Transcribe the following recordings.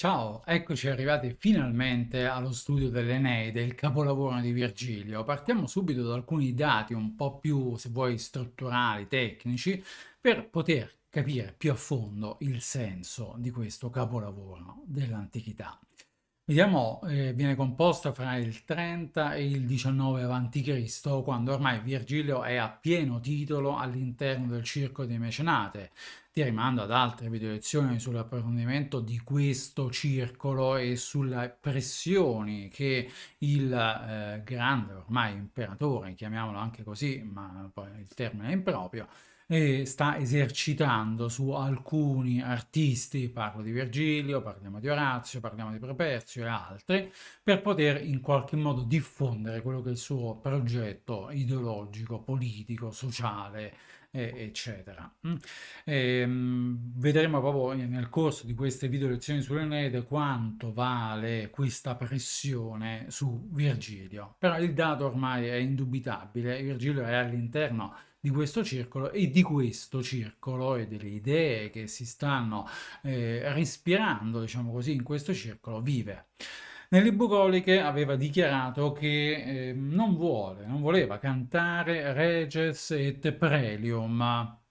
Ciao, eccoci arrivati finalmente allo studio dell'Eneide, il capolavoro di Virgilio. Partiamo subito da alcuni dati un po' più, se vuoi, strutturali, tecnici, per poter capire più a fondo il senso di questo capolavoro dell'antichità. Vediamo, eh, viene composta fra il 30 e il 19 a.C., quando ormai Virgilio è a pieno titolo all'interno del circo dei mecenate. Ti rimando ad altre video lezioni sull'approfondimento di questo circolo e sulle pressioni che il eh, grande ormai imperatore, chiamiamolo anche così, ma poi il termine è improprio, e sta esercitando su alcuni artisti, parlo di Virgilio, parliamo di Orazio, parliamo di Properzio e altri, per poter in qualche modo diffondere quello che è il suo progetto ideologico, politico, sociale, eccetera. Mm. E, ehm, vedremo proprio nel corso di queste video lezioni sull'Enede quanto vale questa pressione su Virgilio. Però il dato ormai è indubitabile, Virgilio è all'interno di questo circolo e di questo circolo e delle idee che si stanno eh, respirando, diciamo così, in questo circolo vive. Nelle bucoliche aveva dichiarato che eh, non vuole, non voleva cantare Reges et Prelium,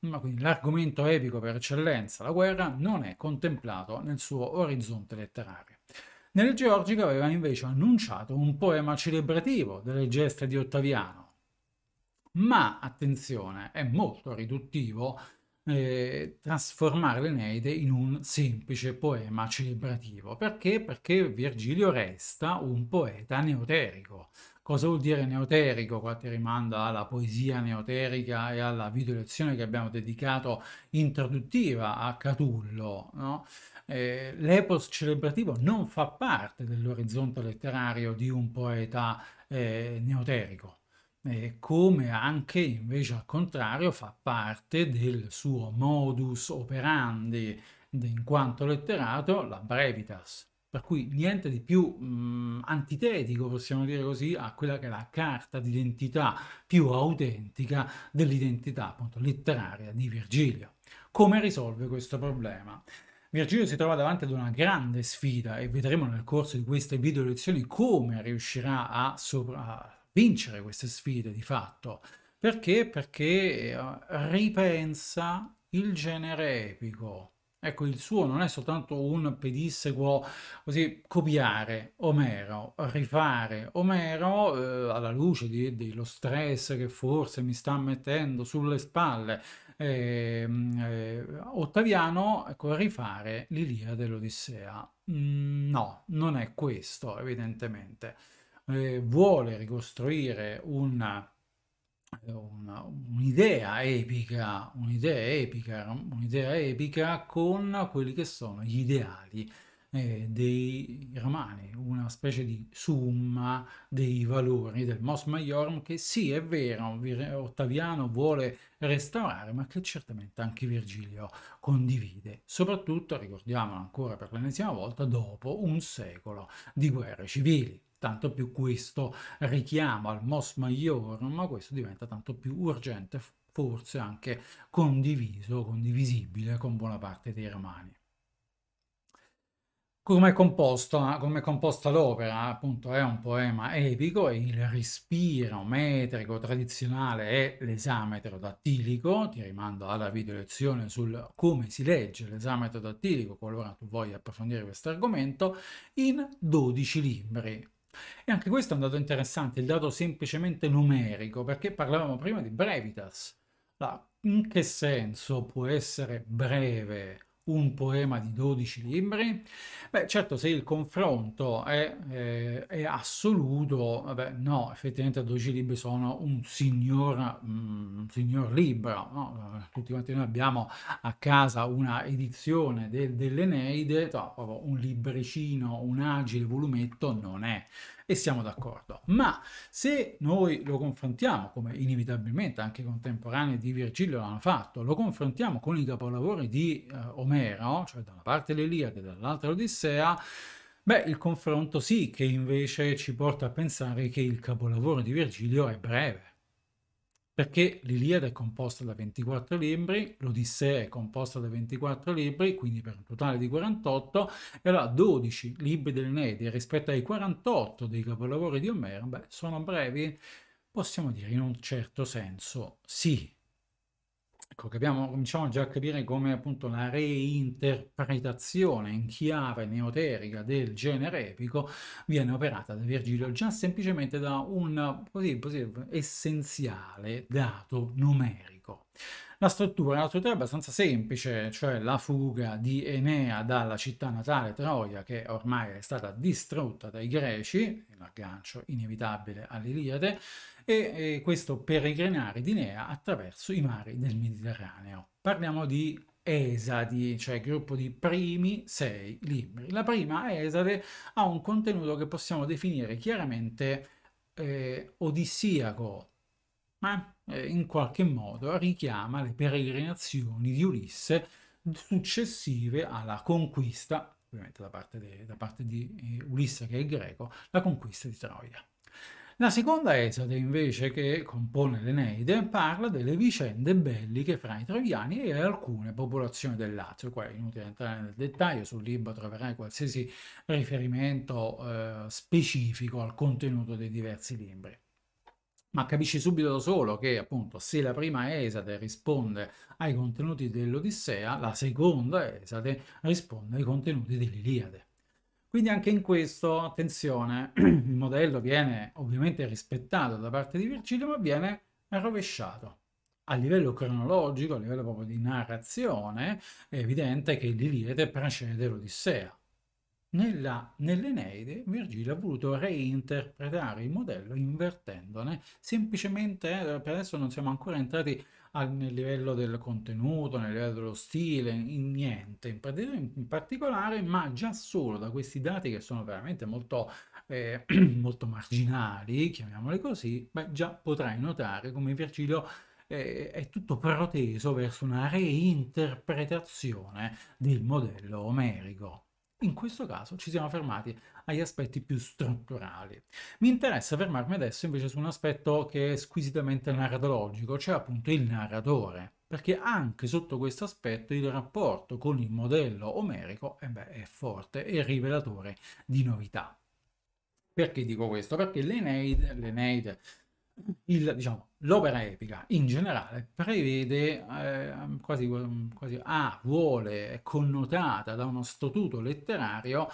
ma quindi l'argomento epico per eccellenza, la guerra, non è contemplato nel suo orizzonte letterario. Nelle Georgiche aveva invece annunciato un poema celebrativo delle geste di Ottaviano, ma attenzione, è molto riduttivo eh, trasformare l'Eneide in un semplice poema celebrativo. Perché? Perché Virgilio resta un poeta neoterico. Cosa vuol dire neoterico? Qua ti rimanda alla poesia neoterica e alla video lezione che abbiamo dedicato introduttiva a Catullo. No? Eh, l'epos celebrativo non fa parte dell'orizzonte letterario di un poeta eh, neoterico eh, come anche invece al contrario fa parte del suo modus operandi in quanto letterato la brevitas. Per cui niente di più mh, antitetico, possiamo dire così, a quella che è la carta d'identità più autentica dell'identità appunto letteraria di Virgilio. Come risolve questo problema? Virgilio si trova davanti ad una grande sfida e vedremo nel corso di queste video lezioni come riuscirà a, sopra- vincere queste sfide di fatto. Perché? Perché eh, ripensa il genere epico. Ecco, il suo non è soltanto un pedissequo, così, copiare Omero, rifare Omero eh, alla luce di, dello stress che forse mi sta mettendo sulle spalle eh, eh, Ottaviano, ecco, rifare l'Ilia l'Odissea. Mm, no, non è questo, evidentemente eh, vuole ricostruire una, una, un'idea epica, un'idea epica, un'idea epica con quelli che sono gli ideali eh, dei romani, una specie di summa dei valori del Mos Maiorum che sì è vero, Ottaviano vuole restaurare, ma che certamente anche Virgilio condivide, soprattutto, ricordiamolo ancora per l'ennesima volta, dopo un secolo di guerre civili tanto più questo richiamo al Mos Maiorum, ma questo diventa tanto più urgente, forse anche condiviso, condivisibile con buona parte dei romani. Come è composta, come è composta l'opera? Appunto è un poema epico e il respiro metrico tradizionale è l'esame pterodattilico. Ti rimando alla video lezione sul come si legge l'esame pterodattilico qualora tu voglia approfondire questo argomento in 12 libri. E anche questo è un dato interessante, il dato semplicemente numerico, perché parlavamo prima di brevitas. in che senso può essere breve un poema di 12 libri? Beh, certo, se il confronto è, eh, è assoluto, vabbè, no, effettivamente 12 libri sono un signor, mm, un signor libro. No? Tutti quanti noi abbiamo a casa una edizione del, dell'Eneide, no, un libricino, un agile volumetto non è e siamo d'accordo. Ma se noi lo confrontiamo, come inevitabilmente anche i contemporanei di Virgilio l'hanno fatto, lo confrontiamo con i capolavori di eh, Omero, cioè da una parte l'Iliade e dall'altra l'Odissea, Beh, il confronto sì che invece ci porta a pensare che il capolavoro di Virgilio è breve. Perché l'Iliade è composta da 24 libri, l'Odissea è composta da 24 libri, quindi per un totale di 48, e allora 12 libri dell'Eneide rispetto ai 48 dei capolavori di Omero, beh, sono brevi? Possiamo dire in un certo senso sì, Ecco, capiamo, cominciamo già a capire come appunto la reinterpretazione in chiave neoterica del genere epico viene operata da Virgilio già semplicemente da un così, così, essenziale dato numerico. La struttura, la struttura è abbastanza semplice, cioè la fuga di Enea dalla città natale Troia, che ormai è stata distrutta dai greci, l'aggancio inevitabile all'Iliade, e, e questo peregrinare di Enea attraverso i mari del Mediterraneo. Parliamo di Esadi, cioè gruppo di primi sei libri. La prima Esade ha un contenuto che possiamo definire chiaramente eh, odissiaco, ma eh, in qualche modo richiama le peregrinazioni di Ulisse successive alla conquista, ovviamente da parte, de, da parte di eh, Ulisse che è greco, la conquista di Troia. La seconda Esade, invece, che compone l'Eneide, parla delle vicende belliche fra i troiani e alcune popolazioni del Lazio. Qua è inutile entrare nel dettaglio, sul libro troverai qualsiasi riferimento eh, specifico al contenuto dei diversi libri ma capisci subito da solo che appunto se la prima Esate risponde ai contenuti dell'Odissea, la seconda Esate risponde ai contenuti dell'Iliade. Quindi anche in questo, attenzione, il modello viene ovviamente rispettato da parte di Virgilio, ma viene rovesciato. A livello cronologico, a livello proprio di narrazione, è evidente che l'Iliade precede l'Odissea. Nella, nell'Eneide Virgilio ha voluto reinterpretare il modello invertendone, semplicemente eh, per adesso non siamo ancora entrati al, nel livello del contenuto, nel livello dello stile, in niente in, in particolare, ma già solo da questi dati che sono veramente molto, eh, molto marginali, chiamiamoli così, beh, già potrai notare come Virgilio eh, è tutto proteso verso una reinterpretazione del modello omerico. In questo caso ci siamo fermati agli aspetti più strutturali. Mi interessa fermarmi adesso invece su un aspetto che è squisitamente narratologico, cioè appunto il narratore, perché anche sotto questo aspetto il rapporto con il modello omerico eh beh, è forte e rivelatore di novità. Perché dico questo? Perché l'Eneide, l'Eneide il, diciamo, l'opera epica in generale prevede eh, quasi, quasi ah, vuole, è connotata da uno statuto letterario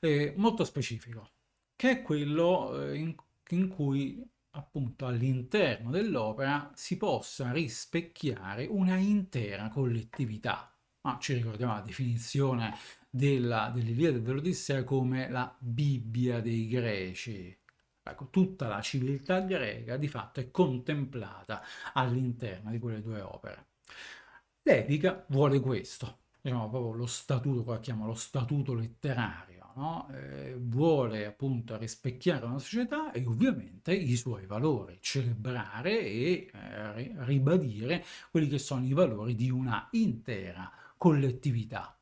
eh, molto specifico, che è quello eh, in, in cui appunto all'interno dell'opera si possa rispecchiare una intera collettività. Ma ci ricordiamo la definizione della, dell'Iliade e dell'Odissea come la Bibbia dei Greci, Ecco, tutta la civiltà greca di fatto è contemplata all'interno di quelle due opere. L'epica vuole questo, diciamo proprio lo statuto, qua chiama lo statuto letterario, no? eh, vuole appunto rispecchiare una società e ovviamente i suoi valori, celebrare e eh, ribadire quelli che sono i valori di una intera collettività.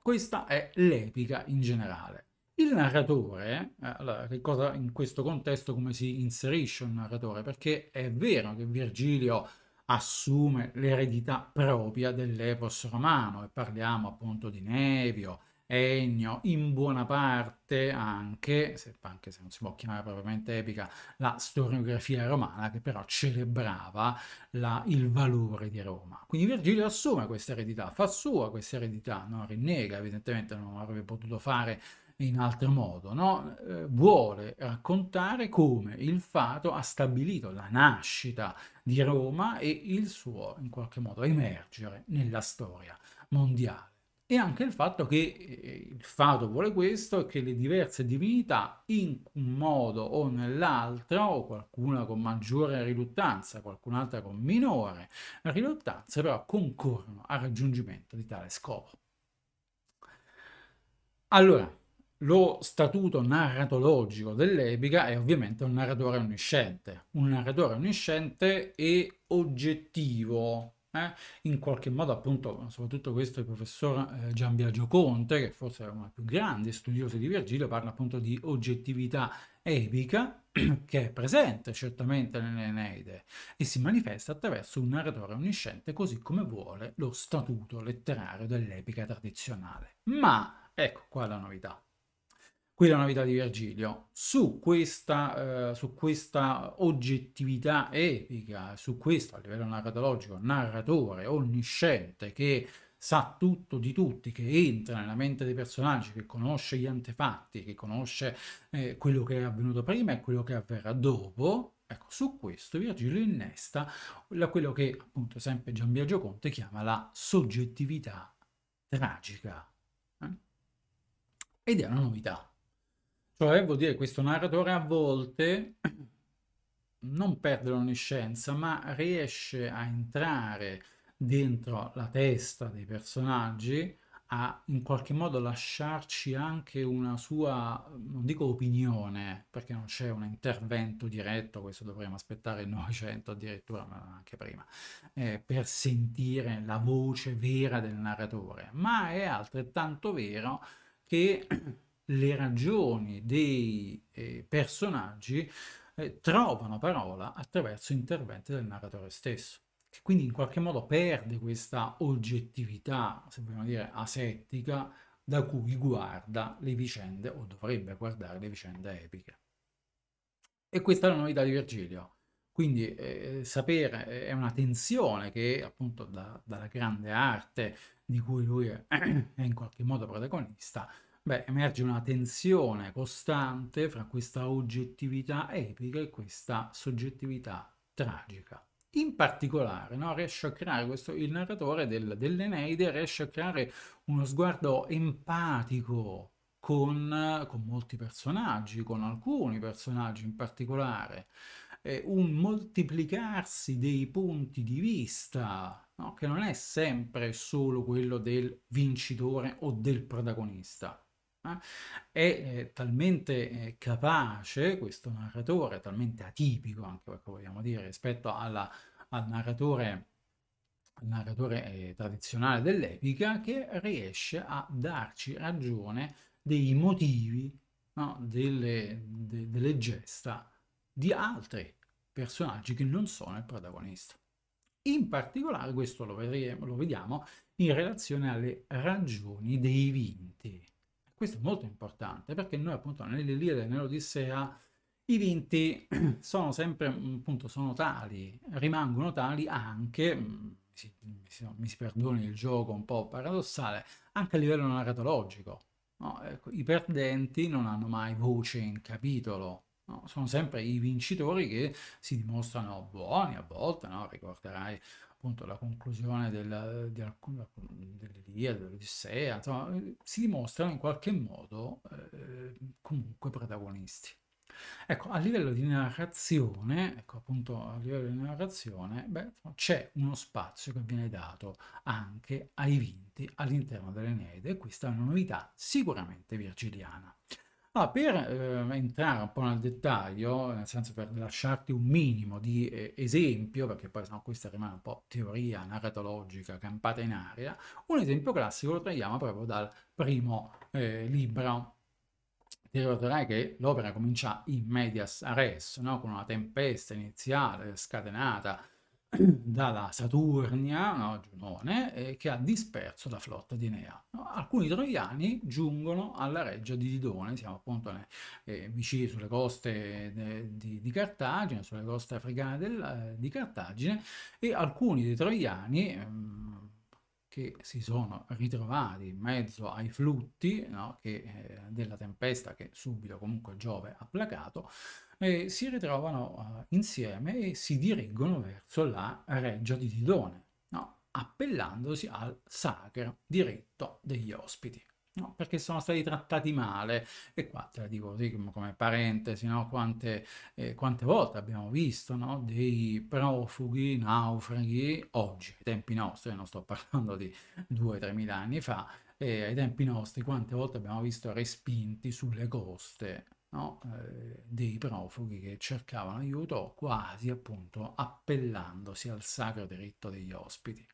Questa è l'epica in generale. Il narratore, eh, allora, che cosa in questo contesto come si inserisce un narratore? Perché è vero che Virgilio assume l'eredità propria dell'epos romano e parliamo appunto di Nevio, Ennio, in buona parte anche, se, anche se non si può chiamare propriamente epica, la storiografia romana che però celebrava la, il valore di Roma. Quindi Virgilio assume questa eredità, fa sua questa eredità, non rinnega, evidentemente non avrebbe potuto fare in altro modo, no? eh, vuole raccontare come il fato ha stabilito la nascita di Roma e il suo, in qualche modo, emergere nella storia mondiale. E anche il fatto che eh, il fato vuole questo e che le diverse divinità in un modo o nell'altro, o qualcuna con maggiore riluttanza, qualcun'altra con minore riluttanza, però concorrono al raggiungimento di tale scopo. Allora, lo statuto narratologico dell'epica è ovviamente un narratore onnisciente, un narratore onnisciente e oggettivo, eh? In qualche modo, appunto, soprattutto questo il professor eh, Gianbiagio Conte, che forse è uno dei più grandi studiosi di Virgilio, parla appunto di oggettività epica che è presente certamente nell'Eneide e si manifesta attraverso un narratore onnisciente così come vuole lo statuto letterario dell'epica tradizionale. Ma, ecco qua la novità, Qui la novità di Virgilio. Su questa, eh, su questa oggettività epica, su questo a livello narratologico, narratore onnisciente che sa tutto di tutti, che entra nella mente dei personaggi, che conosce gli antefatti, che conosce eh, quello che è avvenuto prima e quello che avverrà dopo, ecco, su questo Virgilio innesta quello che appunto sempre Gian Biagio Conte chiama la soggettività tragica. Eh? Ed è una novità. Cioè, vuol dire che questo narratore a volte non perde l'onniscienza, ma riesce a entrare dentro la testa dei personaggi, a in qualche modo lasciarci anche una sua, non dico opinione, perché non c'è un intervento diretto, questo dovremmo aspettare il Novecento addirittura, ma anche prima, eh, per sentire la voce vera del narratore, ma è altrettanto vero che le ragioni dei eh, personaggi eh, trovano parola attraverso interventi del narratore stesso, che quindi in qualche modo perde questa oggettività, se vogliamo dire asettica, da cui guarda le vicende o dovrebbe guardare le vicende epiche. E questa è la novità di Virgilio. Quindi eh, sapere è una tensione che appunto da, dalla grande arte di cui lui è, è in qualche modo protagonista, Beh, emerge una tensione costante fra questa oggettività epica e questa soggettività tragica. In particolare, no, riesce a creare questo, il narratore del, dell'Eneide riesce a creare uno sguardo empatico con, con molti personaggi, con alcuni personaggi in particolare, eh, un moltiplicarsi dei punti di vista, no, che non è sempre solo quello del vincitore o del protagonista è eh, talmente eh, capace questo narratore, talmente atipico anche perché vogliamo dire rispetto alla, al narratore, al narratore eh, tradizionale dell'epica che riesce a darci ragione dei motivi, no, delle, de, delle gesta di altri personaggi che non sono il protagonista. In particolare questo lo, vedremo, lo vediamo in relazione alle ragioni dei vinti. Questo è molto importante perché noi appunto nell'Iliade e nell'Odissea i vinti sono sempre, appunto, sono tali, rimangono tali anche, mi si, mi si perdoni il gioco un po' paradossale, anche a livello narratologico. No? Ecco, I perdenti non hanno mai voce in capitolo, no? sono sempre i vincitori che si dimostrano buoni a volte, no? ricorderai appunto la conclusione del, di alcun, dell'Iliade, dell'Odissea, insomma, si dimostrano in qualche modo eh, comunque protagonisti. Ecco, a livello di narrazione, ecco appunto a livello di narrazione, beh, c'è uno spazio che viene dato anche ai vinti all'interno dell'Eneide e questa è una novità sicuramente virgiliana. Ah, per eh, entrare un po' nel dettaglio, nel senso per lasciarti un minimo di eh, esempio, perché poi sennò questa rimane un po' teoria narratologica campata in aria, un esempio classico lo traiamo proprio dal primo eh, libro. Ti ricorderai che l'opera comincia in medias res, no? con una tempesta iniziale scatenata dalla Saturnia, no, Giunone, eh, che ha disperso la flotta di Enea. No? Alcuni troiani giungono alla reggia di Didone, siamo appunto eh, vicini sulle coste de, di, di, Cartagine, sulle coste africane del, eh, di Cartagine, e alcuni dei troiani ehm, che si sono ritrovati in mezzo ai flutti no, che, eh, della tempesta che subito comunque Giove ha placato, e si ritrovano uh, insieme e si dirigono verso la reggia di Didone, no? appellandosi al sacro diritto degli ospiti. No, perché sono stati trattati male e qua te la dico così come parentesi, no? quante, eh, quante, volte abbiamo visto no? dei profughi, naufraghi, oggi, ai tempi nostri, non sto parlando di 2-3 mila anni fa, eh, ai tempi nostri quante volte abbiamo visto respinti sulle coste no? eh, dei profughi che cercavano aiuto quasi appunto appellandosi al sacro diritto degli ospiti.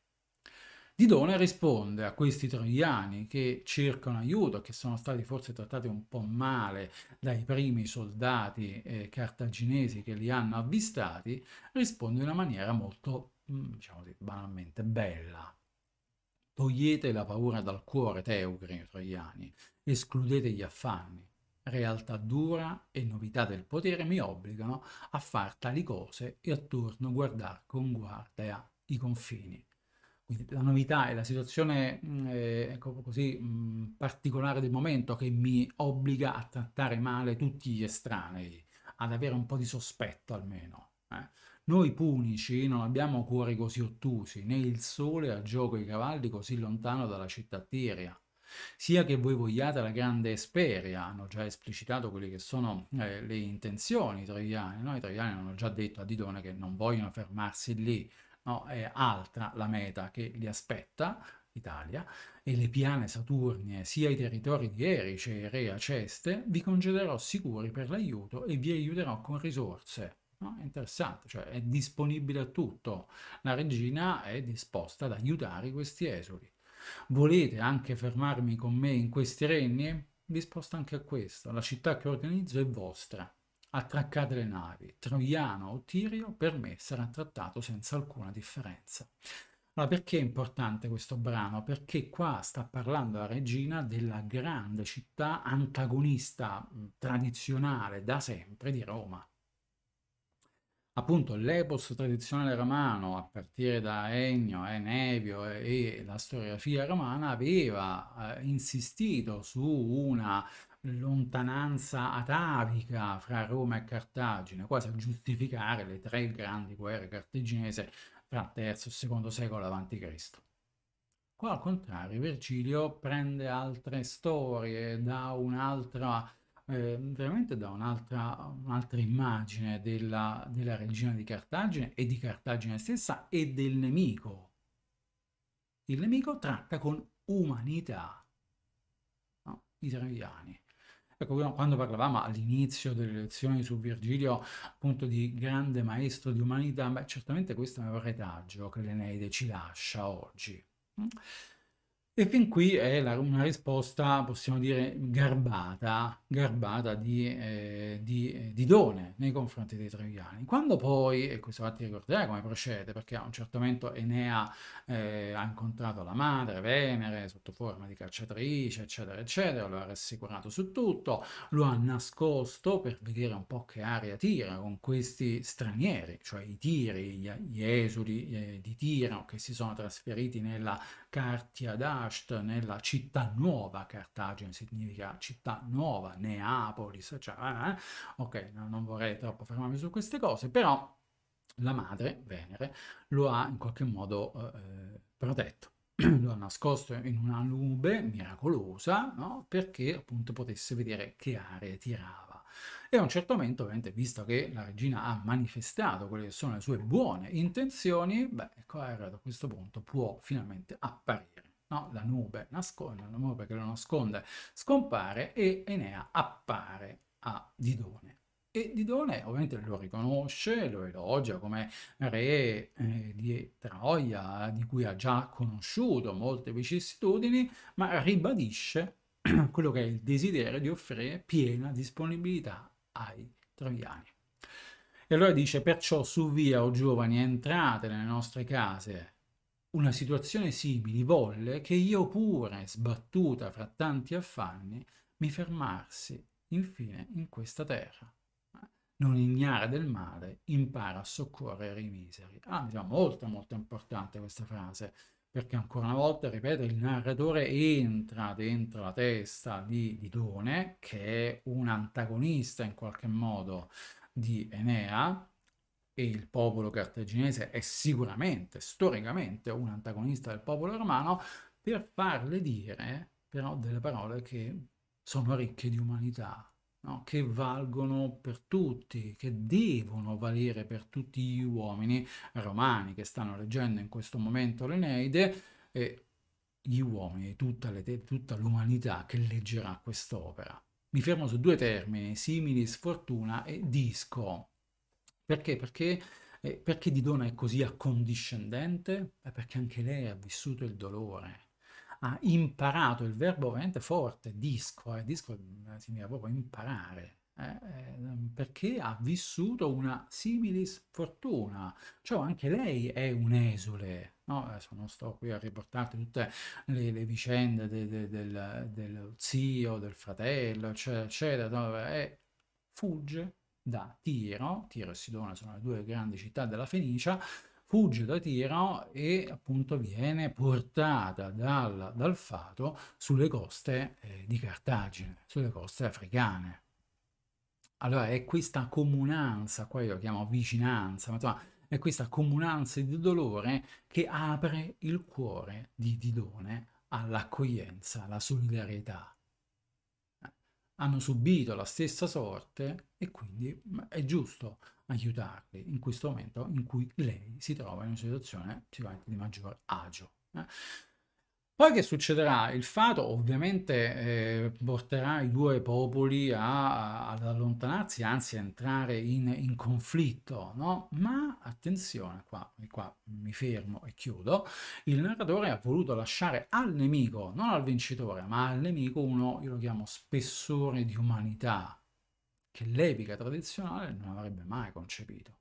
Didone risponde a questi troiani che cercano aiuto, che sono stati forse trattati un po' male dai primi soldati eh, cartaginesi che li hanno avvistati, risponde in una maniera molto, mm, diciamo così, banalmente bella. Togliete la paura dal cuore, teugri troiani, escludete gli affanni. Realtà dura e novità del potere mi obbligano a far tali cose e attorno guardare con guardia i confini. Quindi la novità è la situazione eh, così mh, particolare del momento che mi obbliga a trattare male tutti gli estranei, ad avere un po' di sospetto almeno. Eh. Noi punici non abbiamo cuori così ottusi, né il sole a gioco i cavalli così lontano dalla città tiria. Sia che voi vogliate la grande Esperia, hanno già esplicitato quelle che sono eh, le intenzioni troiane, no? i troiani hanno già detto a Didone che non vogliono fermarsi lì, no? è altra la meta che li aspetta, Italia, e le piane saturnie, sia i territori di Erice Rea Ceste, vi concederò sicuri per l'aiuto e vi aiuterò con risorse. No? Interessante, cioè è disponibile a tutto. La regina è disposta ad aiutare questi esuli. Volete anche fermarmi con me in questi regni? Disposta anche a questo. La città che organizzo è vostra attraccate le navi, Troiano o Tirio, per me sarà trattato senza alcuna differenza. Allora, perché è importante questo brano? Perché qua sta parlando la regina della grande città antagonista tradizionale da sempre di Roma. Appunto l'epos tradizionale romano, a partire da Ennio, Enevio e la storiografia romana, aveva eh, insistito su una lontananza atavica fra Roma e Cartagine, quasi a giustificare le tre grandi guerre cartaginese fra III e II secolo a.C. Qua al contrario, Virgilio prende altre storie, da un'altra, eh, veramente da un'altra, un'altra immagine della, della regina di Cartagine e di Cartagine stessa e del nemico. Il nemico tratta con umanità no? i troiani. Ecco, quando parlavamo all'inizio delle lezioni su Virgilio, appunto di grande maestro di umanità, beh, certamente questo è un retaggio che l'Eneide ci lascia oggi. E fin qui è la, una risposta, possiamo dire, garbata, garbata di, eh, di, eh, di, Done nei confronti dei troiani. Quando poi, e questo ti ricorderai come procede, perché a un certo momento Enea eh, ha incontrato la madre, Venere, sotto forma di cacciatrice, eccetera, eccetera, lo ha rassicurato su tutto, lo ha nascosto per vedere un po' che aria tira con questi stranieri, cioè i tiri, gli, gli esuli eh, di Tiro che si sono trasferiti nella Cartia d'Ast, nella città nuova, Cartagine significa città nuova, Neapolis, cioè, eh, ok, no, non vorrei troppo fermarmi su queste cose, però la madre, Venere, lo ha in qualche modo eh, protetto. lo ha nascosto in una nube miracolosa, no? perché appunto potesse vedere che aree tirava. E a un certo momento, ovviamente, visto che la regina ha manifestato quelle che sono le sue buone intenzioni, beh, ecco, a questo punto può finalmente apparire. No? La nube nasconde, la nube che lo nasconde scompare e Enea appare a Didone. E Didone ovviamente lo riconosce, lo elogia come re eh, di Troia, di cui ha già conosciuto molte vicissitudini, ma ribadisce quello che è il desiderio di offrire piena disponibilità ai troiani. E allora dice, perciò su via, o giovani, entrate nelle nostre case. Una situazione simile volle che io pure, sbattuta fra tanti affanni, mi fermarsi infine in questa terra. Non ignara del male, impara a soccorrere i miseri. Ah, sembra molto molto importante questa frase, perché ancora una volta, ripeto, il narratore entra dentro la testa di Didone, che è un antagonista in qualche modo di Enea, e il popolo cartaginese è sicuramente, storicamente, un antagonista del popolo romano, per farle dire però delle parole che sono ricche di umanità, no? che valgono per tutti, che devono valere per tutti gli uomini romani che stanno leggendo in questo momento l'Eneide e gli uomini, tutta, le, tutta l'umanità che leggerà quest'opera. mi fermo su due termini, similis, fortuna e disco. Perché? Perché, eh, perché Didona è così accondiscendente? Eh, perché anche lei ha vissuto il dolore, ha imparato il verbo veramente forte, disco, eh, disco eh, significa proprio imparare, eh, ehm, perché ha vissuto una similis fortuna, cioè anche lei è un esule, no? Adesso non sto qui a riportarti tutte le, le vicende de, de, del, dello zio, del fratello, eccetera, eccetera, no? e fugge da Tiro, Tiro e Sidone sono le due grandi città della Fenicia, fugge da Tiro e appunto viene portata dal, dal fato sulle coste eh, di Cartagine, sulle coste africane. Allora è questa comunanza, qua io lo chiamo vicinanza, ma insomma è questa comunanza di dolore che apre il cuore di Didone all'accoglienza, alla solidarietà. Hanno subito la stessa sorte e quindi è giusto aiutarli in questo momento in cui lei si trova in una situazione sicuramente di maggior agio. Eh. Poi che succederà? Il fato ovviamente eh, porterà i due popoli a, ad allontanarsi, anzi a entrare in, in conflitto, no? Ma attenzione, qua, qua mi fermo e chiudo, il narratore ha voluto lasciare al nemico, non al vincitore, ma al nemico uno, io lo chiamo spessore di umanità, che l'epica tradizionale non avrebbe mai concepito.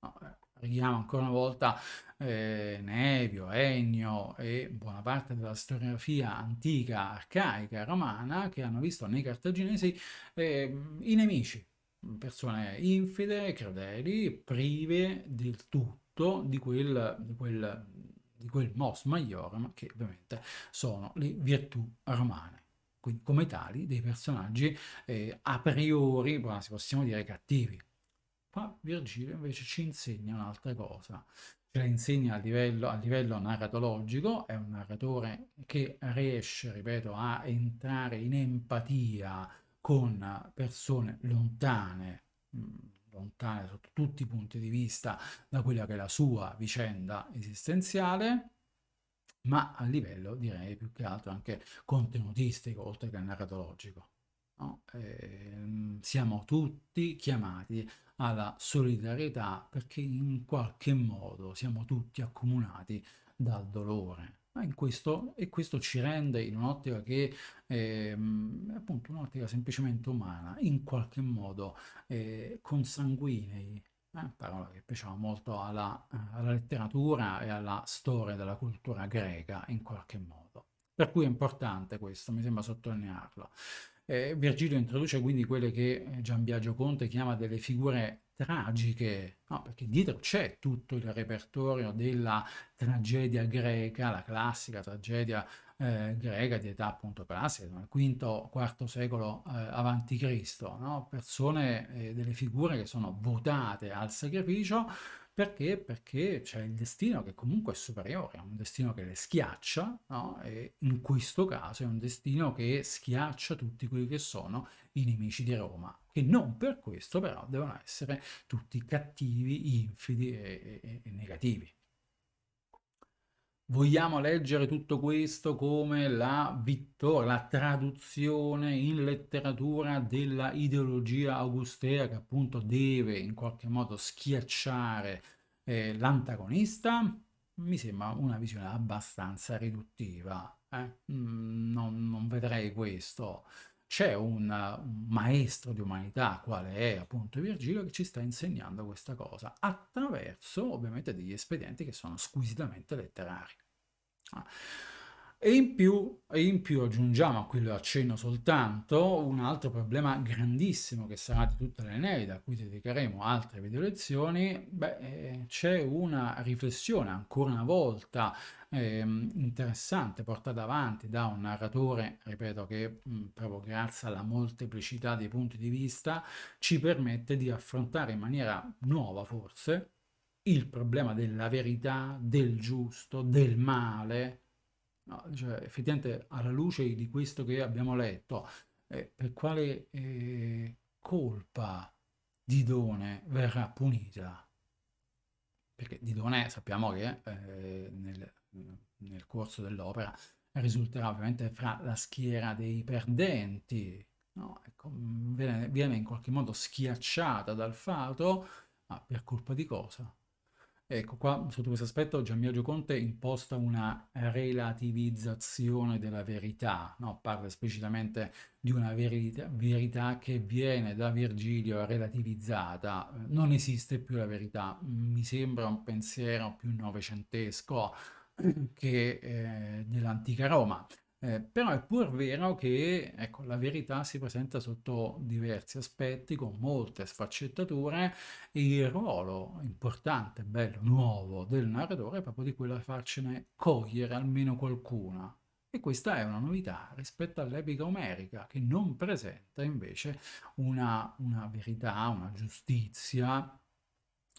No, eh richiamo ancora una volta eh, Nevio, Ennio e buona parte della storiografia antica, arcaica, romana, che hanno visto nei cartaginesi eh, i nemici, persone infide, crudeli, prive del tutto di quel, di quel, di quel mos maiorum, che ovviamente sono le virtù romane quindi come tali dei personaggi eh, a priori, si possiamo dire, cattivi. Qua Virgilio invece ci insegna un'altra cosa, ce la insegna a livello, a livello narratologico, è un narratore che riesce, ripeto, a entrare in empatia con persone lontane, mm, lontane sotto tutti i punti di vista da quella che è la sua vicenda esistenziale, ma a livello direi più che altro anche contenutistico oltre che narratologico. No? Eh, siamo tutti chiamati alla solidarietà perché in qualche modo siamo tutti accomunati dal dolore. In questo, e questo ci rende in un'ottica che eh, è appunto un'ottica semplicemente umana, in qualche modo eh, consanguinei, eh, parola che piaceva molto alla, alla letteratura e alla storia della cultura greca in qualche modo. Per cui è importante questo, mi sembra sottolinearlo. Eh, Virgilio introduce quindi quelle che eh, Gian Biagio Conte chiama delle figure tragiche, no, perché dietro c'è tutto il repertorio della tragedia greca, la classica tragedia eh, greca di età appunto classica, nel V-IV secolo eh, avanti Cristo, no? persone, eh, delle figure che sono votate al sacrificio perché? Perché c'è il destino che comunque è superiore, è un destino che le schiaccia, no? e in questo caso è un destino che schiaccia tutti quelli che sono i nemici di Roma, che non per questo però devono essere tutti cattivi, infidi e, e, e negativi. Vogliamo leggere tutto questo come la vittoria, la traduzione in letteratura della ideologia augustea che appunto deve in qualche modo schiacciare eh, l'antagonista? Mi sembra una visione abbastanza riduttiva. Eh? Mm, non, non, vedrei questo. C'è un, un, maestro di umanità, quale è appunto Virgilio, che ci sta insegnando questa cosa attraverso ovviamente degli espedienti che sono squisitamente letterari. E in più, e in più aggiungiamo a quello accenno soltanto un altro problema grandissimo che sarà di tutte le Eneide, a cui dedicheremo altre video lezioni, beh, eh, c'è una riflessione ancora una volta eh, interessante portata avanti da un narratore, ripeto, che mh, proprio grazie alla molteplicità dei punti di vista ci permette di affrontare in maniera nuova forse il problema della verità, del giusto, del male, no, cioè, effettivamente alla luce di questo che abbiamo letto, eh, per quale eh, colpa Didone verrà punita? Perché Didone sappiamo che eh, nel, nel corso dell'opera risulterà ovviamente fra la schiera dei perdenti, no? ecco, viene, viene in qualche modo schiacciata dal fato, ma per colpa di cosa? Ecco, qua sotto questo aspetto Gianmio Conte imposta una relativizzazione della verità, no? parla esplicitamente di una verità, verità, che viene da Virgilio relativizzata, non esiste più la verità, mi sembra un pensiero più novecentesco che eh, dell'antica Roma. Eh, però è pur vero che ecco, la verità si presenta sotto diversi aspetti, con molte sfaccettature, e il ruolo importante, bello, nuovo del narratore è proprio di quello di farcene cogliere almeno qualcuna. E questa è una novità rispetto all'epica omerica, che non presenta invece una, una verità, una giustizia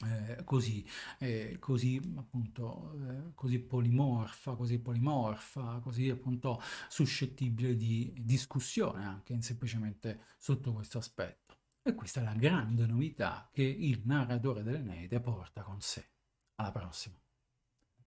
eh, così, eh, così appunto, eh, così polimorfa, così polimorfa, così appunto suscettibile di discussione anche semplicemente sotto questo aspetto. E questa è la grande novità che il narratore dell'Eneide porta con sé. Alla prossima.